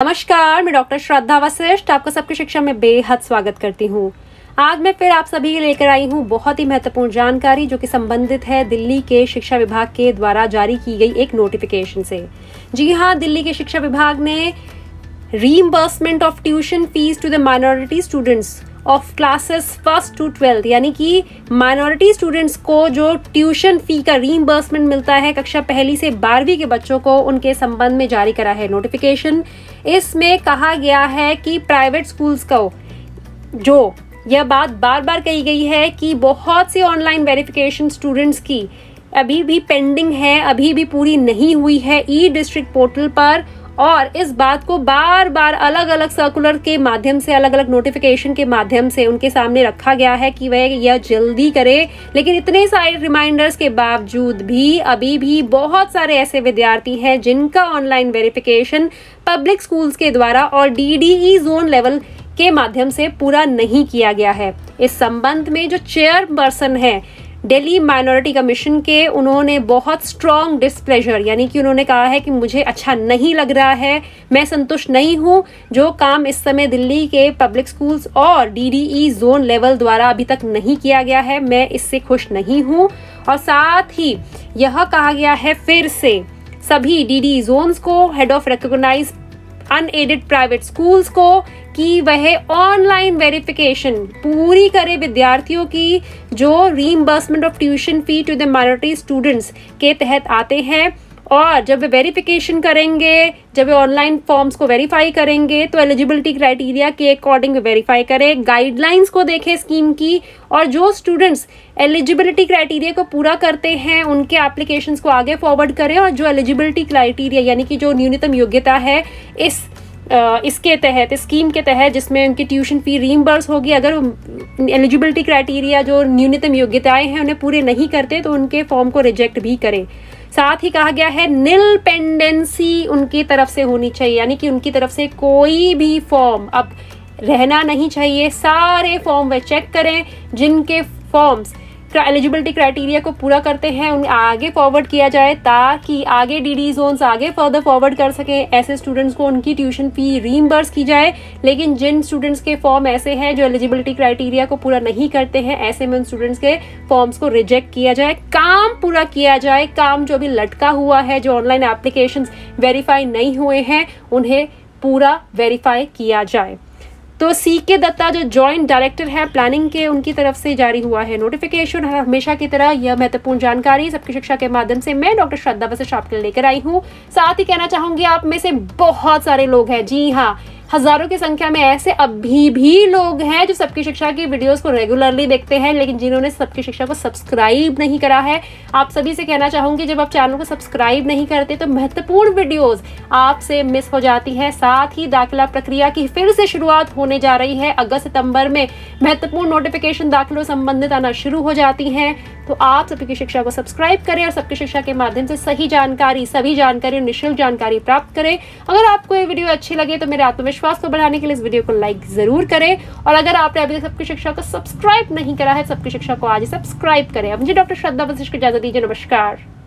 नमस्कार, मैं डॉक्टर श्रद्धा वशिष्ठ, आपका सबके शिक्षा में बेहद स्वागत करती हूँ। आज मैं फिर आप सभी लेकर आई हूँ बहुत ही महत्वपूर्ण जानकारी जो कि संबंधित है दिल्ली के शिक्षा विभाग के द्वारा जारी की गई एक नोटिफिकेशन से। जी हाँ दिल्ली के शिक्षा विभाग ने reimbursement of tuition fees to the minority students of classes first to twelfth यानी कि माइनॉरिटी स्टूडेंट्स को जो ट्यूशन फ़ी का रीइंबर्समेंट मिलता है, कक्षा पहली से बारहवीं के बच्चों को उनके संबंध में जारी करा है नोटिफिकेशन इसमें कहा गया है कि प्राइवेट स्कूल्स को जो, यह बात बार बार कही गई है कि बहुत से ऑनलाइन वेरिफिकेशन स्टूडेंट्स की अभी भी पेंडिंग है, अभी भी पूरी नहीं हुई है ई डिस्ट्रिक्ट पोर्टल पर। और इस बात को बार बार अलग अलग सर्कुलर के माध्यम से अलग अलग नोटिफिकेशन के माध्यम से उनके सामने रखा गया है कि वह यह जल्दी करे। लेकिन इतने सारे रिमाइंडर्स के बावजूद भी, अभी भी बहुत सारे ऐसे विद्यार्थी हैं जिनका ऑनलाइन वेरिफिकेशन पब्लिक स्कूल्स के द्वारा और डीडीई जोन लेवल के माध्यम से पूरा नहीं किया गया है। इस संबंध में जो चेयरपर्सन है दिल्ली माइनॉरिटी कमीशन के उन्होंने बहुत स्ट्रॉन्ग डिस्प्लेजर यानी कि उन्होंने कहा है कि मुझे अच्छा नहीं लग रहा है, मैं संतुष्ट नहीं हूँ, जो काम इस समय दिल्ली के पब्लिक स्कूल्स और डीडीई जोन लेवल द्वारा अभी तक नहीं किया गया है, मैं इससे खुश नहीं हूँ। और साथ ही यह कहा गया है फिर से, सभी डीडी जोन्स को head of recognise unaided private schools को कि वह ऑनलाइन वेरिफिकेशन पूरी करे विद्यार्थियों की, जो reimbursement of tuition fee to the minority students के तहत आते हैं। और जब वे वेरिफिकेशन करेंगे, जब वे ऑनलाइन फॉर्म्स को वेरीफाई करेंगे तो एलिजिबिलिटी क्राइटेरिया के अकॉर्डिंग वे वेरीफाई करें गाइडलाइंस को देखें स्कीम की, और जो स्टूडेंट्स एलिजिबिलिटी क्राइटेरिया को पूरा करते हैं, उनके एप्लीकेशन को आगे फॉरवर्ड करें, और जो एलिजिबिलिटी क्राइटेरिया यानी कि जो न्यूनतम योग्यता है, इस इसके तहत स्कीम के तहत जिसमें उनकी ट्यूशन फ़ी रीइंबर्स होगी, अगर एलिजिबिलिटी क्राइटेरिया जो न्यूनतम योग्यताएँ हैं उन्हें पूरे नहीं करते तो उनके फॉर्म को रिजेक्ट भी करें। साथ ही कहा गया है निल पेंडेंसी उनकी तरफ़ से होनी चाहिए, यानी कि उनकी तरफ़ से कोई भी फॉर्म अब रहना नहीं चाहिए, सारे फॉर्म वे चेक करें, जिनके फॉर्म्स एलिजिबिलिटी क्राइटेरिया को पूरा करते हैं, उन्हें आगे फॉरवर्ड किया जाए ताकि आगे डी डी जोन्स आगे फर्दर फॉरवर्ड कर सकें। ऐसे स्टूडेंट्स को उनकी ट्यूशन फ़ी रीइंबर्स की जाए। लेकिन जिन स्टूडेंट्स के फॉर्म ऐसे हैं जो एलिजिबिलिटी क्राइटेरिया को पूरा नहीं करते हैं, ऐसे में उन स्टूडेंट्स के फॉर्म्स को रिजेक्ट किया जाए। काम पूरा किया जाए। काम जो अभी लटका हुआ है, जो ऑनलाइन एप्लीकेशन वेरीफाई नहीं हुए हैं, उन्हें पूरा वेरीफाई किया जाए। तो सी के दत्ता जो ज्वाइंट डायरेक्टर है प्लानिंग के उनकी तरफ़ से जारी हुआ है नोटिफिकेशन हमेशा की तरह यह महत्वपूर्ण जानकारी सबकी शिक्षा के माध्यम से मैं डॉक्टर श्रद्धा वशिष्ठ आपके लेकर आई हूँ। साथ ही कहना चाहूँगी आप में से बहुत सारे लोग हैं। जी हाँ हज़ारों की संख्या में ऐसे अभी भी लोग हैं जो सबकी शिक्षा की वीडियोस को रेगुलरली देखते हैं, लेकिन जिन्होंने सबकी शिक्षा को सब्सक्राइब नहीं करा है। आप सभी से कहना चाहूँगी, जब आप चैनल को सब्सक्राइब नहीं करते तो महत्वपूर्ण वीडियोस आपसे मिस हो जाती है। साथ ही दाखिला प्रक्रिया की फिर से शुरुआत होने जा रही है। अगस्त सितंबर में महत्वपूर्ण नोटिफिकेशन दाखिलों संबंधित आना शुरू हो जाती है। तो आप सबकी शिक्षा को सब्सक्राइब करें और सबकी शिक्षा के माध्यम से सही जानकारी, सभी जानकारी, निःशुल्क जानकारी प्राप्त करें। अगर आपको ये वीडियो अच्छी लगे तो मेरे आत्मविश्वास को बढ़ाने के लिए इस वीडियो को लाइक ज़रूर करें। और अगर आपने अभी तक सबकी शिक्षा को सब्सक्राइब नहीं करा है, सबकी शिक्षा को आज सब्सक्राइब करें। मुझे डॉक्टर श्रद्धा वशिष्ठ को इजाज़त दीजिए। नमस्कार।